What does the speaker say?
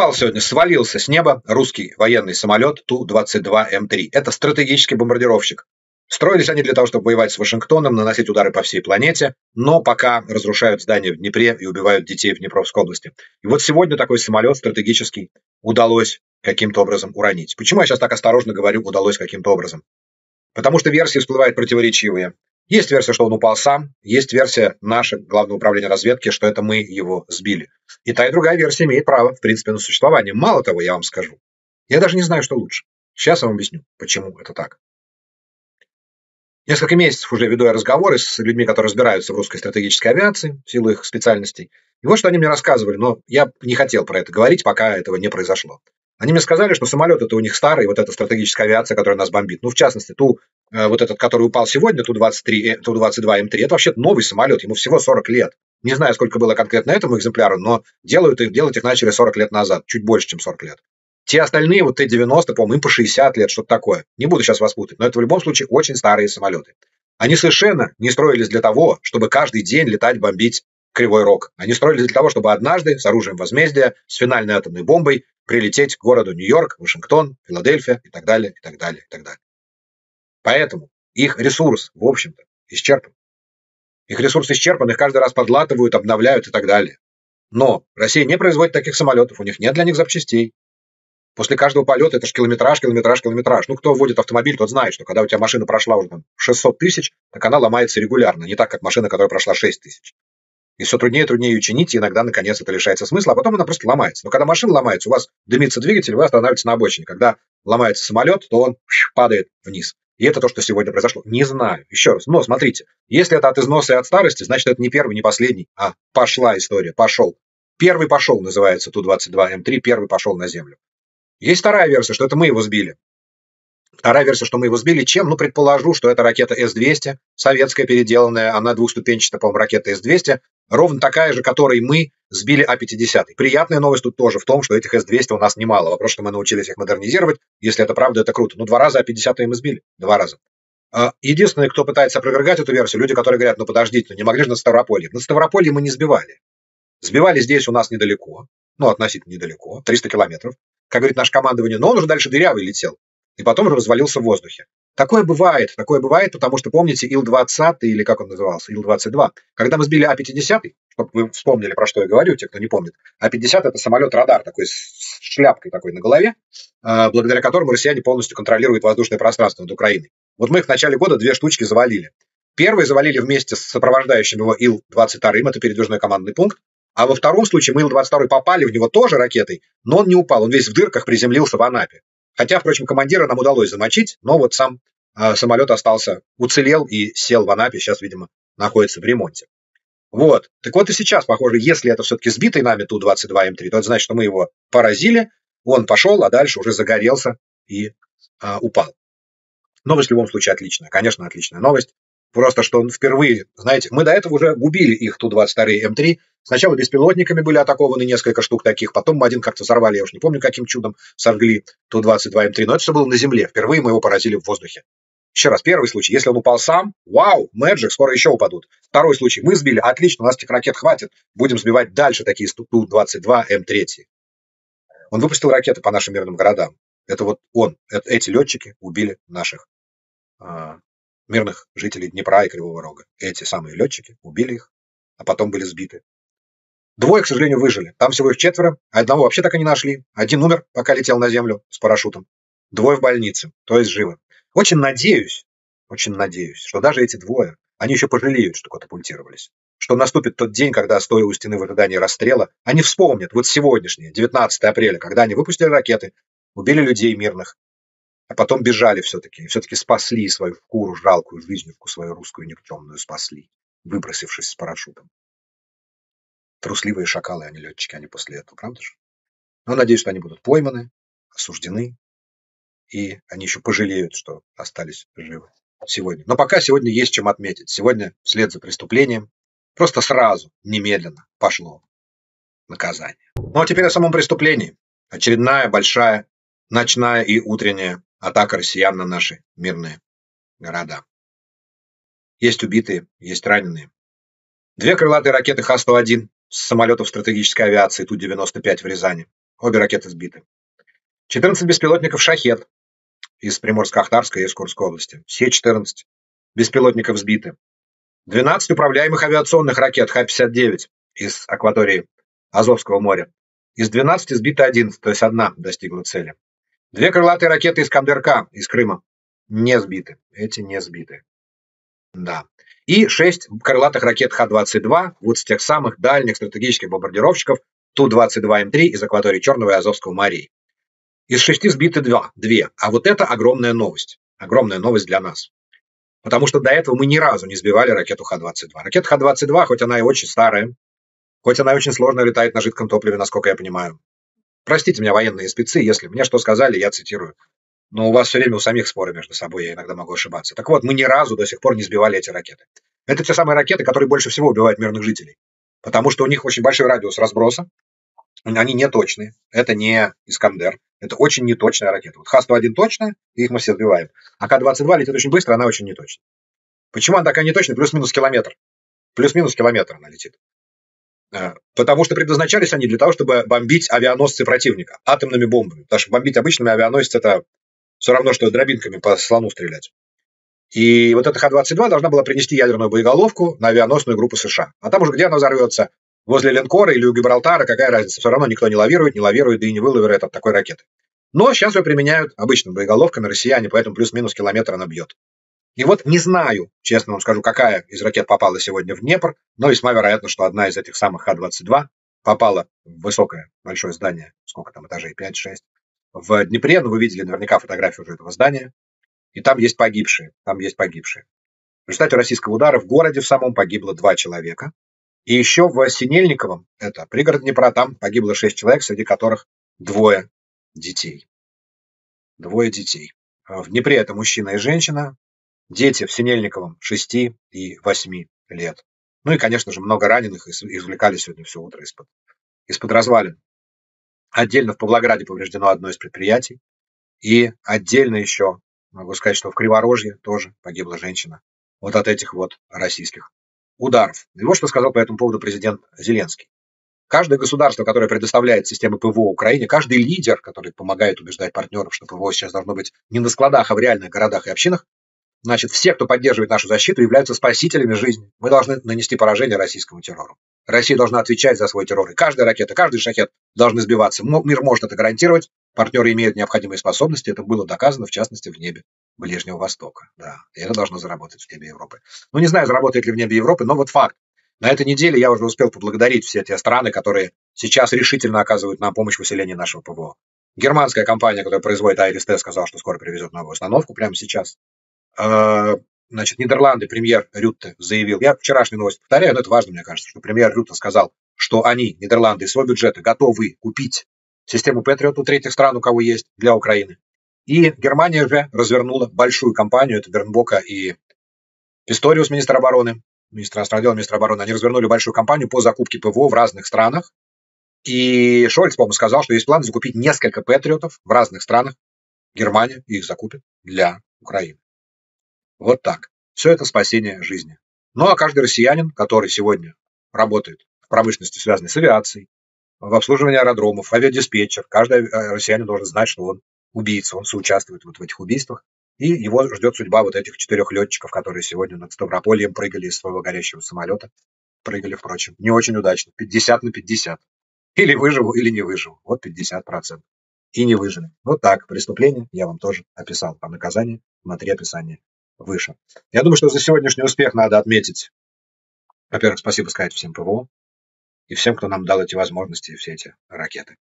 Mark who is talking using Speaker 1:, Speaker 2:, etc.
Speaker 1: Упал сегодня, свалился с неба русский военный самолет Ту-22М3. Это стратегический бомбардировщик. Строились они для того, чтобы воевать с Вашингтоном, наносить удары по всей планете, но пока разрушают здания в Днепре и убивают детей в Днепровской области. И вот сегодня такой самолет стратегический удалось каким-то образом уронить. Почему я сейчас так осторожно говорю «удалось каким-то образом»? Потому что версии всплывают противоречивые. Есть версия, что он упал сам, есть версия нашего Главного управления разведки, что это мы его сбили. И та и другая версия имеет право, в принципе, на существование. Мало того, я вам скажу, я даже не знаю, что лучше. Сейчас я вам объясню, почему это так. Несколько месяцев уже веду я разговоры с людьми, которые разбираются в русской стратегической авиации, в силу их специальностей. И вот что они мне рассказывали, но я не хотел про это говорить, пока этого не произошло. Они мне сказали, что самолет это у них старый, вот эта стратегическая авиация, которая нас бомбит. Ну, в частности, ту, э, вот этот, который упал сегодня, Ту-23, э, Ту-22М3, это вообще новый самолет, ему всего 40 лет. Не знаю, сколько было конкретно этому экземпляру, но делают их, делать их начали 40 лет назад, чуть больше, чем 40 лет. Те остальные, вот Т-90, по-моему, им по 60 лет, что-то такое. Не буду сейчас вас путать, но это в любом случае очень старые самолеты. Они совершенно не строились для того, чтобы каждый день летать, бомбить Кривой Рог. Они строились для того, чтобы однажды с оружием возмездия, с финальной атомной бомбой прилететь к городу Нью-Йорк, Вашингтон, Филадельфия и так далее, и так далее, и так далее. Поэтому их ресурс, в общем-то, исчерпан. Их ресурс исчерпан, их каждый раз подлатывают, обновляют и так далее. Но Россия не производит таких самолетов, у них нет для них запчастей. После каждого полета это же километраж, километраж, километраж. Ну, кто водит автомобиль, тот знает, что когда у тебя машина прошла уже там 600 тысяч, так она ломается регулярно, не так, как машина, которая прошла 6 тысяч. И все труднее и труднее ее чинить, и иногда, наконец, это лишается смысла, а потом она просто ломается. Но когда машина ломается, у вас дымится двигатель, вы останавливаетесь на обочине. Когда ломается самолет, то он падает вниз. И это то, что сегодня произошло. Не знаю. Еще раз. Но смотрите, если это от износа и от старости, значит, это не первый, не последний, а пошла история, пошел. Первый пошел, называется Ту-22М3, первый пошел на землю. Есть вторая версия, что это мы его сбили. Вторая версия, что мы его сбили, чем? Ну, предположу, что это ракета С-200, советская переделанная, она двухступенчатая, по-моему, ракета С-200, ровно такая же, которой мы сбили А-50. Приятная новость тут тоже в том, что этих С-200 у нас немало. Вопрос, что мы научились их модернизировать. Если это правда, это круто. Ну, два раза А-50 мы сбили. Два раза. А, единственное, кто пытается опровергать эту версию, люди, которые говорят, ну подождите, ну не могли же над Ставропольем. Над Ставропольем мы не сбивали. Сбивали здесь у нас недалеко, ну относительно недалеко, 300 километров. Как говорит наше командование, но он уже дальше дырявый летел и потом развалился в воздухе. Такое бывает, такое бывает, потому что помните Ил-20 или как он назывался, Ил-22, когда мы сбили А-50, чтобы вы вспомнили, про что я говорю, те, кто не помнит. А-50 это самолет-радар такой с шляпкой такой на голове, а, благодаря которому россияне полностью контролируют воздушное пространство над Украиной. Вот мы их в начале года две штучки завалили. Первый завалили вместе с сопровождающим его Ил-22, это передвижной командный пункт, а во втором случае мы Ил-22 попали в него тоже ракетой, но он не упал, он весь в дырках приземлился в Анапе. Хотя, впрочем, командира нам удалось замочить, но вот сам э, самолет остался, уцелел и сел в Анапе, сейчас, видимо, находится в ремонте. Вот. Так вот и сейчас, похоже, если это все-таки сбитый нами Ту-22М3, то это значит, что мы его поразили, он пошел, а дальше уже загорелся и э, упал. Новость в любом случае отличная, конечно, отличная новость. Просто что впервые, знаете, мы до этого уже убили их Ту-22 М3. Сначала беспилотниками были атакованы несколько штук таких, потом мы один как-то взорвали, я уж не помню, каким чудом сожгли Ту-22 М3, но это все было на земле. Впервые мы его поразили в воздухе. Еще раз, первый случай, если он упал сам, вау, Мэджик, скоро еще упадут. Второй случай, мы сбили, отлично, у нас этих ракет хватит, будем сбивать дальше такие Ту-22 М3. Он выпустил ракеты по нашим мирным городам. Это вот он, это, эти летчики убили наших а, мирных жителей Днепра и Кривого Рога. Эти самые летчики убили их, а потом были сбиты. Двое, к сожалению, выжили. Там всего их четверо, одного вообще так и не нашли. Один умер, пока летел на землю с парашютом. Двое в больнице, то есть живы. Очень надеюсь, очень надеюсь, что даже эти двое, они еще пожалеют, что катапультировались. Что наступит тот день, когда, стоя у стены в ожидании расстрела, они вспомнят вот сегодняшнее, 19 апреля, когда они выпустили ракеты, убили людей мирных, а потом бежали все-таки, все-таки спасли свою куру, жалкую жизневку, свою русскую никчемную спасли, выбросившись с парашютом. Трусливые шакалы, они летчики, они после этого, правда же? Но надеюсь, что они будут пойманы, осуждены, и они еще пожалеют, что остались живы сегодня. Но пока сегодня есть чем отметить. Сегодня вслед за преступлением просто сразу, немедленно пошло наказание. Ну а теперь о самом преступлении. Очередная большая ночная и утренняя атака россиян на наши мирные города. Есть убитые, есть раненые. Две крылатые ракеты Х-101 с самолетов стратегической авиации Ту-95 в Рязани. Обе ракеты сбиты. 14 беспилотников «Шахет» из Приморско-Ахтарской и Курской области. Все 14 беспилотников сбиты. 12 управляемых авиационных ракет Х-59 из акватории Азовского моря. Из 12 сбито 11, то есть одна достигла цели. Две крылатые ракеты Искандер-К из Крыма не сбиты. Эти не сбиты. Да. И шесть крылатых ракет Х-22, вот с тех самых дальних стратегических бомбардировщиков Ту-22М3 из акватории Черного и Азовского морей. Из шести сбиты два, две. А вот это огромная новость. Огромная новость для нас. Потому что до этого мы ни разу не сбивали ракету Х-22. Ракета Х-22, хоть она и очень старая, хоть она и очень сложно летает на жидком топливе, насколько я понимаю. Простите меня, военные спецы, если мне что сказали, я цитирую. Но у вас все время у самих споры между собой, я иногда могу ошибаться. Так вот, мы ни разу до сих пор не сбивали эти ракеты. Это те самые ракеты, которые больше всего убивают мирных жителей. Потому что у них очень большой радиус разброса, они не точные. Это не Искандер. Это очень неточная ракета. Вот Х-101 точная, и их мы все сбиваем. А К-22 летит очень быстро, она очень неточная. Почему она такая неточная? Плюс-минус километр. Плюс-минус километр она летит. Э, потому что предназначались они для того, чтобы бомбить авианосцы противника атомными бомбами. Потому что бомбить обычными авианосцы это все равно, что дробинками по слону стрелять. И вот эта Х-22 должна была принести ядерную боеголовку на авианосную группу США. А там уже где она взорвется? Возле линкора или у Гибралтара, какая разница? Все равно никто не лавирует, не лавирует, да и не вылавирует от такой ракеты. Но сейчас ее применяют обычными боеголовками россияне, поэтому плюс-минус километр она бьет. И вот не знаю, честно вам скажу, какая из ракет попала сегодня в Днепр, но весьма вероятно, что одна из этих самых Х-22 попала в высокое большое здание, сколько там этажей, 5-6, в Днепре, ну вы видели наверняка фотографию уже этого здания, и там есть погибшие, там есть погибшие. В результате российского удара в городе в самом погибло два человека, и еще в Синельниковом, это пригород Днепра, там погибло шесть человек, среди которых двое детей. Двое детей. В Днепре это мужчина и женщина, дети в Синельниковом 6 и 8 лет. Ну и, конечно же, много раненых извлекали сегодня все утро из-под из-под развалин. Отдельно в Павлограде повреждено одно из предприятий. И отдельно еще могу сказать, что в Криворожье тоже погибла женщина. Вот от этих вот российских ударов. И вот что сказал по этому поводу президент Зеленский. Каждое государство, которое предоставляет системы ПВО Украине, каждый лидер, который помогает убеждать партнеров, что ПВО сейчас должно быть не на складах, а в реальных городах и общинах, значит, все, кто поддерживает нашу защиту, являются спасителями жизни. Мы должны нанести поражение российскому террору. Россия должна отвечать за свой террор. И каждая ракета, каждый шахет должны сбиваться. Мир может это гарантировать. Партнеры имеют необходимые способности. Это было доказано, в частности, в небе Ближнего Востока. Да, и это должно заработать в небе Европы. Ну, не знаю, заработает ли в небе Европы, но вот факт. На этой неделе я уже успел поблагодарить все те страны, которые сейчас решительно оказывают нам помощь в усилении нашего ПВО. Германская компания, которая производит Айрис-Т, сказала, что скоро привезет новую установку прямо сейчас. А, значит, Нидерланды, премьер Рютте заявил, я вчерашнюю новость повторяю, но это важно, мне кажется, что премьер Рютте сказал, что они, Нидерланды, из своего бюджета готовы купить систему Патриот у третьих стран, у кого есть, для Украины. И Германия уже развернула большую кампанию, это Бернбока и Писториус, министр обороны, министр иностранных дел, министр обороны, они развернули большую кампанию по закупке ПВО в разных странах. И Шольц, по-моему, сказал, что есть план закупить несколько патриотов в разных странах. Германия их закупит для Украины. Вот так. Все это спасение жизни. Ну а каждый россиянин, который сегодня работает в промышленности, связанной с авиацией, в обслуживании аэродромов, авиадиспетчер, каждый э, россиянин должен знать, что он убийца, он соучаствует вот в этих убийствах, и его ждет судьба вот этих четырех летчиков, которые сегодня над Ставропольем прыгали из своего горящего самолета. Прыгали, впрочем, не очень удачно. 50 на 50. Или выживу, или не выживу. Вот 50%. И не выжили. Вот так. Преступление я вам тоже описал. А наказание внутри описания выше. Я думаю, что за сегодняшний успех надо отметить, во-первых, спасибо сказать всем ПВО и всем, кто нам дал эти возможности и все эти ракеты.